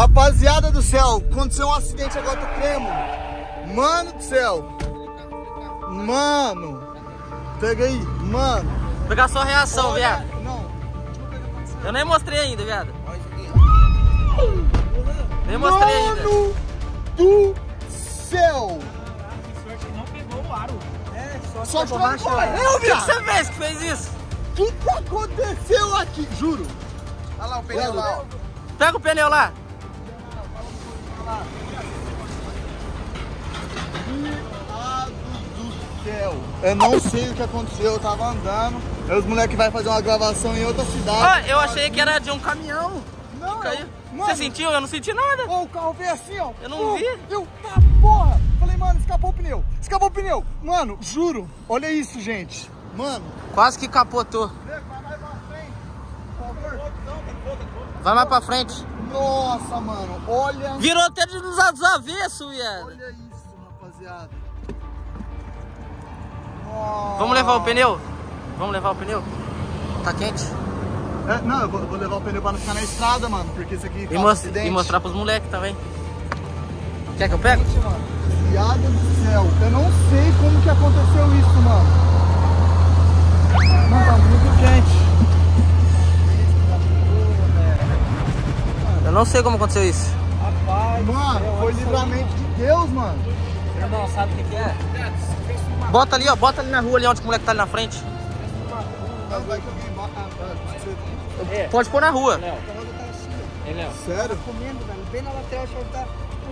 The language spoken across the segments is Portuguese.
Rapaziada do céu, aconteceu um acidente agora do Cremo. Mano do céu. Mano. Pega aí, mano. Vou pegar sua reação, Olha, viado. Não. Eu nem mostrei ainda, viado. Nem mostrei ainda. Mano do céu. Não pegou o aro. É, só, Só que que a não borracha... correu, O que que viado. você fez que fez isso? O que, que aconteceu aqui? Juro. Olha lá o pneu lá, ó. Pega o pneu lá. Do céu. Eu não sei o que aconteceu, eu tava andando. Aí os moleques vão fazer uma gravação em outra cidade. Ah, eu achei que era de um caminhão. Não, Caiu. mano. Você sentiu? Eu não senti nada. Ó, o carro veio assim, ó. Eu não vi. Eu, tá porra. Falei, mano, escapou o pneu. Escapou o pneu. Mano, juro. Olha isso, gente. Mano. Quase que capotou. Vai mais pra frente, por favor. Vai mais pra frente. Nossa, mano. Olha. Virou até de dos avessos, viado. Olha isso, rapaziada. Nossa. Vamos levar o pneu? Vamos levar o pneu? Tá quente? É, não, eu vou, vou levar o pneu pra não ficar na estrada, mano. Porque isso aqui E, causa mos- acidente. e mostrar pros moleques também. Quer que eu pego? Gente, mano. Viado do céu. Eu não sei como que aconteceu isso, mano. Mano, tá muito quente. Eu não sei como aconteceu isso. Rapaz, Mano, foi livramento de Deus, mano. Irmão, sabe o que, que é? Bota ali, ó. Bota ali na rua, ali onde o moleque tá ali na frente. É. Pode pôr na rua. Léo, tá assim, é Léo. Sério? Comendo, velho. Bem na lateral, achou que tá...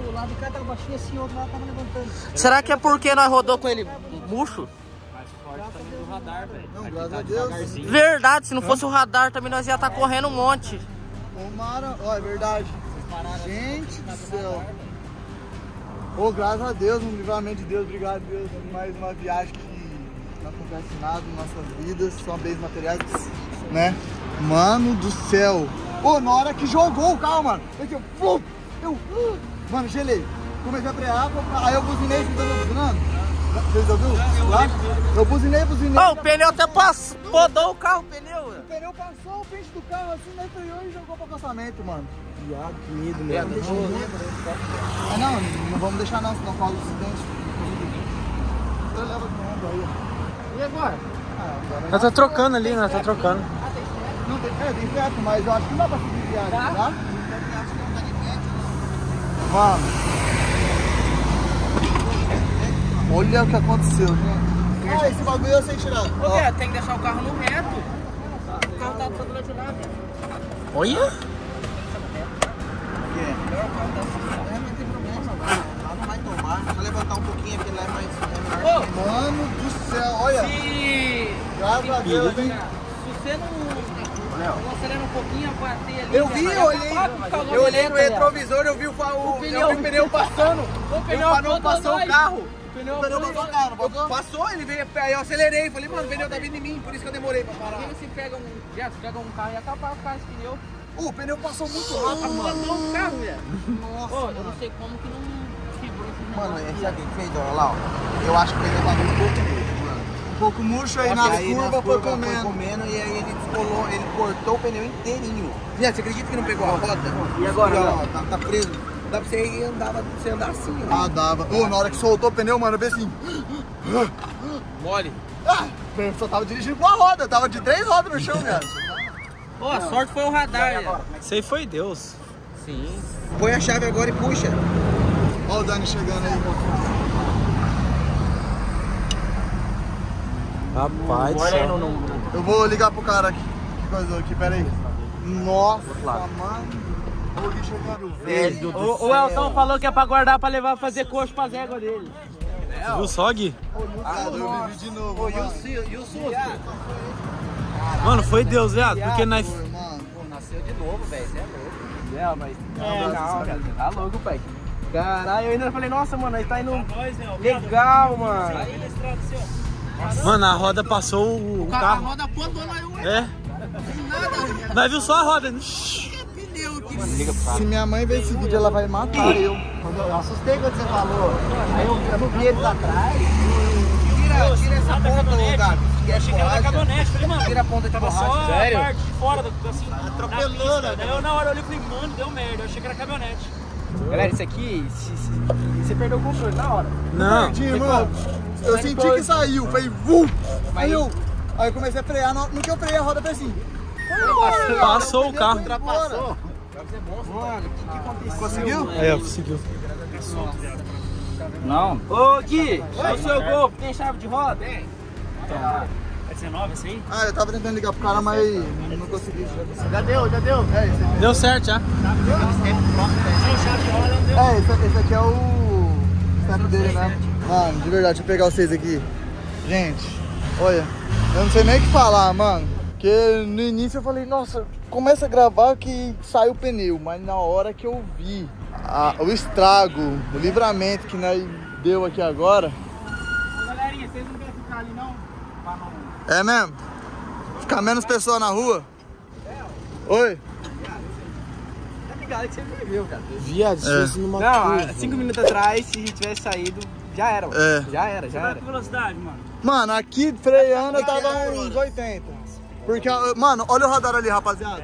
O lado de cá tava baixinho assim, o outro lado tava levantando. Será que é porque nós rodou com ele murcho? Mais forte também do radar, velho. Não, Aqui graças tá a Deus. devagarzinho. Verdade, se não fosse o radar também nós ia estar correndo um monte. Tomara. Ó, é verdade. Gente do céu. Ô, graças a Deus, um livramento de Deus, obrigado Deus. Mais uma viagem que não acontece nada em nossas vidas, são bens materiais, né? Mano do céu. Ô, na hora que jogou o carro, mano, eu, eu, eu mano, gelei. Comecei a frear, aí eu buzinei, vocês estão buzinando? Vocês ouviram? Lá? Eu buzinei, buzinei. Ó, o pneu até passou, podou o carro, o pneu. O pneu passou o pente do carro assim, né, freou e jogou pro acostamento, mano. Viado, que medo, meu. Ah, não, não vamos deixar não, senão causa acidente. Você leva de onda aí. E agora? Ah, agora Nós tá trocando ali, nós tá trocando. Não, tem, é, tem teto, mas eu acho que não dá pra seguir viagem, tá? Mano. Olha o que aconteceu, gente. Ah, esse bagulho eu sei tirar. Ô, Guia, tem que deixar o carro no reto. O carro tá todo lateral. Olha! Não vai tomar. Só levantar um pouquinho, porque lá é mais... É menor. Mano do céu, olha. Se, Graças a Deus, hein? se você não, não acelera um pouquinho, bater ali... Eu vi, eu olhei, eu olhei no retrovisor, eu vi o, fa- o, eu vi o pneu passando. O pneu pneu passou o carro. O pneu, O pneu passou o carro, não passou? Passou, ele veio, aí eu acelerei, falei, mano, o pneu tá vindo em mim, por isso que eu demorei pra parar. Imagina se pega um, já, se pega um carro e acabar com esse pneu. Uh, o pneu passou muito rápido, mano. Mandou o carro, velho. Nossa, Ô, eu não sei como que não quebrou esse Mano, negócio. esse aqui fez, ó, lá, ó. Eu acho que ele tava um pouco mesmo, mano. Um pouco murcho aí nas Aí curvas nas foi comendo. foi comendo e aí ele descolou, ele cortou o pneu inteirinho. Viado, você acredita que não pegou a roda? E agora, Ó, Léo? tá, tá preso. Dá pra você ir você andar assim, ó. Ah, dava. Ô, na hora que soltou o pneu, mano, eu vi assim. Mole. Ah, eu só tava dirigindo com a roda, tava de três rodas no chão, velho. Ô, a sorte foi o radar, velho. Isso aí foi Deus. Sim. Põe a chave agora e puxa. Ó o Dani chegando aí. Rapaz do céu. Eu vou ligar pro cara aqui. Que coisa aqui, pera aí. Nossa, mano. Velho. O, o Elton falou que é pra guardar pra levar fazer coxo pra zégua dele. Viu só, Gui? Ah, eu vivi de novo. E o, o susto? Mano, foi Deus, viado. Porque nós. Pô, mano. Pô, nasceu de novo, velho, você é louco. É, mas. É, não, cara, você tá louco, pai. Caralho, eu ainda falei, nossa, mano, aí tá indo legal, mano. Mano, a roda passou o, o carro. roda apontou nós É. Nós viu só a roda. Se minha mãe ver esse vídeo, ela vai matar eu. Eu assustei quando você falou. Aí eu, eu não vi eles atrás. Ô, tira essa ponta, ô, caminhonete. Gabi. Eu achei que era da caminhonete. Falei, mano, Tira a ponta de tava só borracha. a Sério? parte de fora, da, assim, Atropelando, né, Daí eu na hora olhei e falei, mano, deu merda. Eu achei que era caminhonete. Galera, isso aqui, se- se- você perdeu o controle na hora. Não. Perdi, mano. Eu senti que saiu, foi vum. Aí eu, aí eu comecei a frear, no, no que eu freiei a roda foi assim. Passou o carro. Ultrapassou. Mano, o que, que aconteceu? Conseguiu? É, conseguiu. Não. Ô, Gui, o seu gol tem chave de roda? Tem. É 19 esse aí? Ah, eu tava tentando ligar pro cara, mas não consegui. Já deu, já deu. É, esse aqui, Deu certo já. Sem chave de roda não deu. é, esse, esse aqui é o step dele, né? Mano, de verdade, deixa eu pegar vocês aqui. Gente, olha, eu não sei nem o que falar, mano. Porque no início eu falei, nossa, começa a gravar que sai o pneu. Mas na hora que eu vi a- o estrago, o livramento que nós deu aqui agora. Galerinha, vocês não querem ficar ali não? É mesmo? Ficar menos pessoas na rua? Oi? Tá ligado que você viveu, cara. Viado, É. numa Não, cinco minutos atrás, se tivesse saído, já era, mano. É. Já era, já Vai era. com velocidade, mano. Mano, aqui freando eu tava uns 80. Porque, mano, olha o radar ali, rapaziada.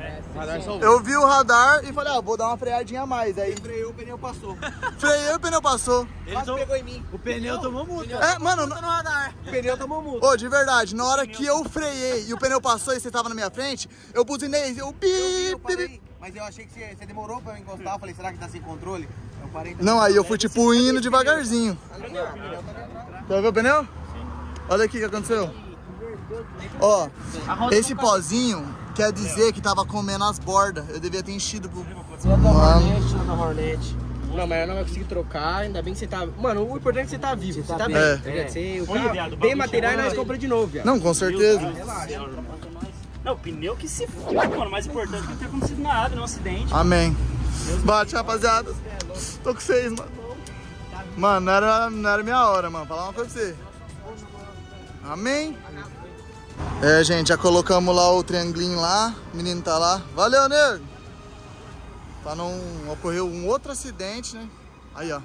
Eu vi o radar e falei, ah, vou dar uma freadinha a mais. Aí Freou, o pneu passou. freiei o pneu passou. Quase pegou em mim. O pneu tomou multa. É, mano, no- O pneu tomou multa. ô, de verdade, na hora que eu freiei e o pneu passou e você tava na minha frente, eu buzinei, eu Eu bi, bi. parei, mas eu achei que você, você demorou pra eu encostar. Eu falei, será que tá sem controle? Eu parei. Não, aí eu fui tipo indo devagarzinho. Tá vendo o pneu? Olha aqui o que aconteceu. Ó, esse pozinho quer dizer que tava comendo as bordas. Eu devia ter enchido pro. Mano. Hornet, Hornet. Não, mas eu não vai conseguir trocar, ainda bem que você tá. Mano, o importante é que você tá vivo. Você tá bem. É. tá ligado? Você, o Olha, carro viado, tem material e nós aí. compramos de novo, viado. Não, com certeza. Não, o pneu que se f... mano. O mais importante é que não tenha acontecido nada, nenhum acidente. Amém. Bate, rapaziada. Tô com vocês, mano. Mano, não era, não era minha hora, mano. Falar uma coisa pra você. Amém. É, gente, já colocamos lá o triangulinho lá. O menino tá lá. Valeu, nego. Pra não ocorrer um outro acidente, né? Aí, ó.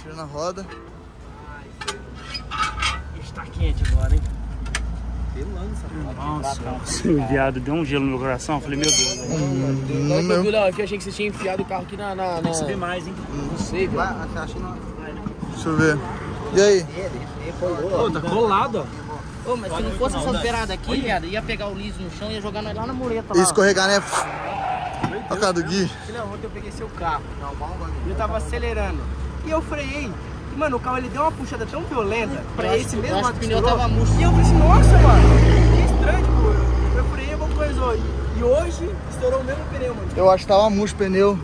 Tira na roda. Está quente agora, hein? Pelando essa porra. Nossa, o viado deu um gelo no meu coração. Eu falei, meu Deus, velho. Hum, Não, meu. eu, aqui eu achei que você tinha enfiado o carro aqui na. na, na... Subir mais, hein? Não sei, velho. Que não? Deixa eu ver. E aí? Pô, tá colado, ó. Ô, mas se não fosse essa beirada aqui, viado, ia pegar o liso no chão e ia jogar nós lá na mureta lá. Escorregar, né? Olha a cara do Gui. Ontem eu peguei seu carro. E eu tava acelerando. E eu freiei. E, mano, o carro ele deu uma puxada tão violenta pra esse mesmo lado que o pneu tava murcho. E eu falei assim, nossa, mano, que estranho, tipo, eu freiei alguma coisa hoje. E hoje estourou o mesmo pneu, mano. Eu acho que tava murcho o pneu.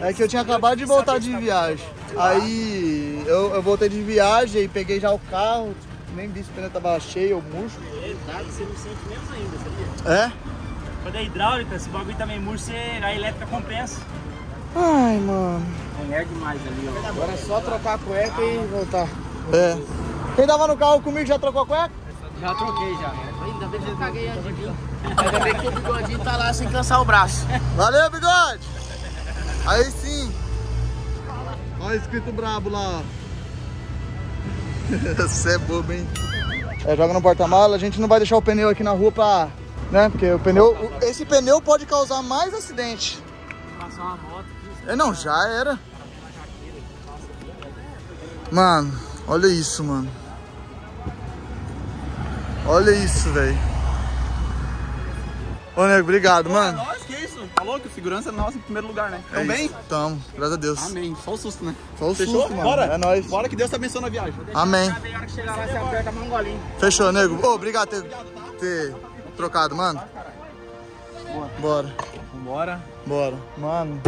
É que eu tinha acabado de voltar de viagem. Aí eu, eu voltei de viagem e peguei já o carro. Nem vi se o pneu tava cheio ou murcho. Verdade, você não sente menos ainda, sabia? É? Quando é hidráulica, se o bagulho tá meio murcho, você... a elétrica compensa. Ai, mano. É demais ali, ó. Agora é só trocar a cueca e voltar. É. Quem tava no carro comigo já trocou a cueca? Já troquei já. Ainda bem que eu caguei antes de vir. Ainda bem que o bigodinho tá lá sem cansar o braço. Valeu, bigode! Aí sim. Olha escrito brabo lá, ó. Você é bobo, hein? É, joga no porta-mala, a gente não vai deixar o pneu aqui na rua pra. Né? Porque o pneu. o- Esse pneu pode causar mais acidente. Passar uma moto aqui. É, não, já era. Mano, olha isso, mano. Olha isso, velho. Ô, nego, obrigado, mano. Nós, que isso? Falou que segurança é nossa em primeiro lugar, né? Tão É bem? isso. Tamo, graças a Deus. Amém. Só o susto, né? Só o Fechou? susto, mano. Bora? É nóis. Bora que Deus tá abençoando a viagem. Amém. Fechou, nego. Ô, obrigado por ter, ter trocado, mano. Bora. Vambora. Bora. Mano,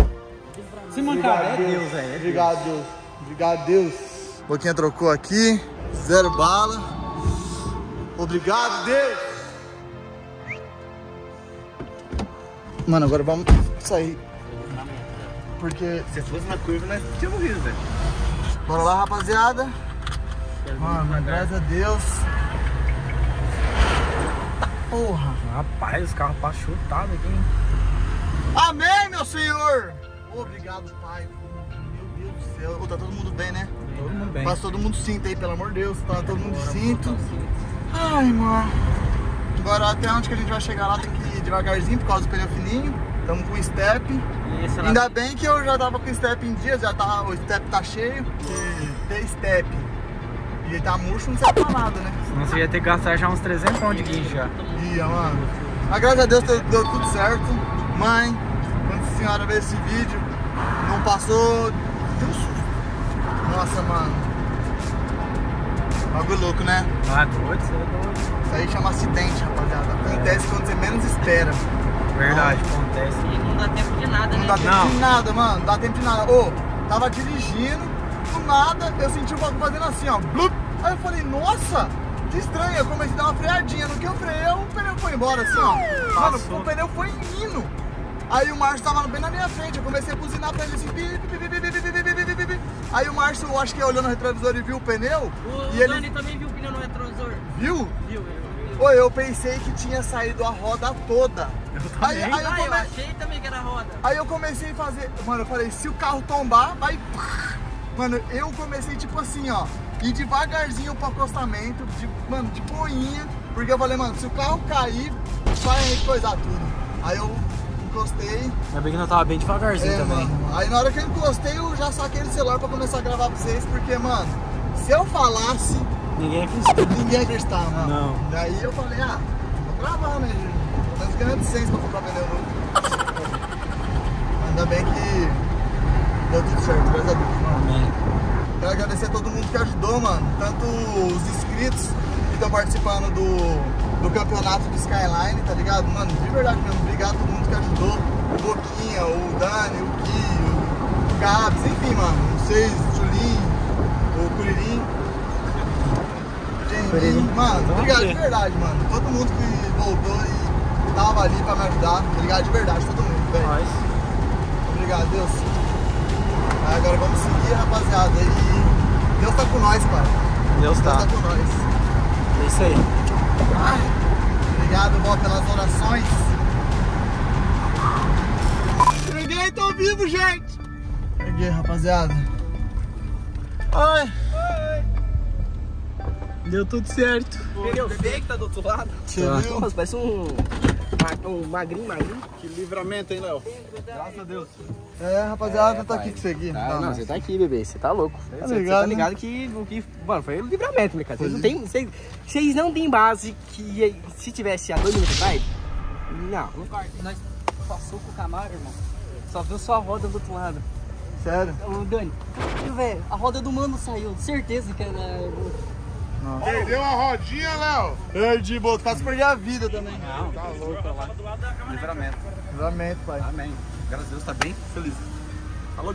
Se mancar, é Deus, velho. obrigado, Deus. Obrigado, Deus. Boquinha trocou aqui. Zero bala. Obrigado, Deus. Mano, agora vamos sair. Porque. Se fosse na curva, nós tínhamos morrido, velho. Bora lá, rapaziada. Mano, graças a Deus. Porra. Rapaz, os carros passam chutados aqui, hein? Amém, meu senhor! Obrigado, pai. Meu Deus do céu. Ô, tá todo mundo bem, né? Todo mundo bem. Passa todo mundo cinto aí, pelo amor de Deus. Tá todo mundo cinto. Ai, mano. Agora até onde que a gente vai chegar lá tem que ir devagarzinho por causa do pneu fininho. Tamo com step. Esse lá- Ainda bem que eu já tava com step em dias, já tá, o step tá cheio. E ter step e ele tá murcho não serve pra nada, né? Senão você ia ter que gastar já uns 300 pão de guincho já. Ia, mano. Mas graças a Deus deu, deu tudo certo. Mãe, quando a senhora ver esse vídeo, não passou. Nossa, mano. Bagulho louco, né? Ah, doido, você é doido. Isso aí chama acidente, rapaziada. Acontece quando você menos espera. Verdade, acontece. E não dá tempo de nada, Não né? dá tempo Não. de nada, mano. Não dá tempo de nada. Ô, tava dirigindo, do nada eu senti o bagulho fazendo assim, ó. Blup. Aí eu falei, nossa, que estranho. Eu comecei a dar uma freadinha. No que eu freiei, o pneu foi embora, assim, ó. Mano, Passou. o pneu foi indo. Aí o Márcio tava bem na minha frente. Eu comecei a buzinar pra ele assim. pi, pi, pi, pi, pi, pi, pi, pi, pi, pi, pi, pi. Aí o Márcio, eu acho que olhou no retrovisor e viu o pneu. O e ele Dani também viu o pneu no retrovisor. viu. Viu? Eu, Ô, eu pensei que tinha saído a roda toda. Aí, aí eu Ah, eu come- achei também que era roda. Aí eu comecei a fazer. Mano, eu falei, se o carro tombar, vai. Mano, eu comecei tipo assim, ó. Ir devagarzinho pro acostamento, de, mano, de boinha. Porque eu falei, mano, se o carro cair, vai coisar tudo. Aí eu encostei. Ainda bem que não tava bem devagarzinho É, também. mano. Aí na hora que eu encostei, eu já saquei o celular pra começar a gravar pra vocês. Porque, mano, se eu falasse, Ninguém acredita. ninguém ia acreditar, mano. Não. Daí eu falei, ah, vou gravar, né? Pelo menos ganhando 100 pra comprar pneu novo. Ainda bem que deu tudo certo, graças a Deus, mano. Amém. Quero agradecer a todo mundo que ajudou, mano. Tanto os inscritos que estão participando do, do campeonato do Skyline, tá ligado? Mano, de verdade mesmo, obrigado a todo mundo que ajudou. O Boquinha, o Dani, o Ki, o Gabs, enfim, mano. Vocês, o Julinho, o Curirim. Gente, mano, obrigado de verdade, mano. Todo mundo que voltou e tava ali pra me ajudar. Obrigado de verdade, todo mundo, velho. Obrigado, Deus. Agora vamos seguir, rapaziada. E Deus tá com nós, pai. Deus Deus tá. tá com nós. É isso aí. Obrigado, Bob, pelas orações. Cheguei, tô vivo, gente. Cheguei, rapaziada. Ai. Deu tudo certo. Pneu feio que tá do outro lado. Você Tá. viu? Nossa, parece um, um magrinho, magrinho. Que livramento, hein, Léo? Graças a Deus. É, rapaziada, tá aqui com você aqui. Tá, Não, não, você tá aqui, bebê. Você tá louco. Você você ligado, tá né? ligado que o que. Mano, foi o livramento, né, cara? Vocês não tem. Vocês, vocês não têm base que se tivesse há dois minutos atrás. Não, não Nós passou com o Camaro, irmão. Só viu sua roda do outro lado. Sério? Ô, Dani, viu, velho? A roda do mano saiu. Certeza que era. Perdeu a rodinha, Léo? Perdi, boto. Quase perdi a vida também. Tá louco lá. Livramento. Livramento, pai. Amém. Graças a Deus, tá bem feliz. Falou